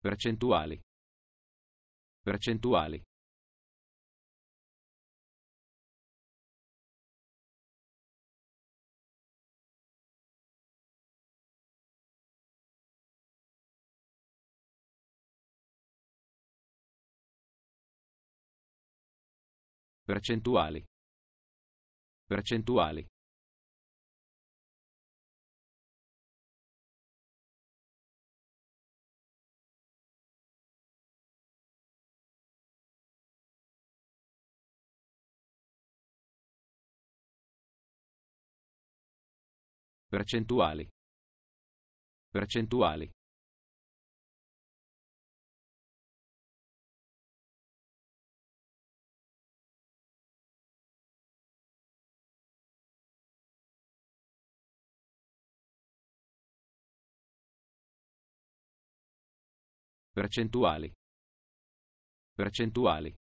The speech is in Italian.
Percentuali. Percentuali. Percentuali. Percentuali. Percentuali. Percentuali. Percentuali. Percentuali.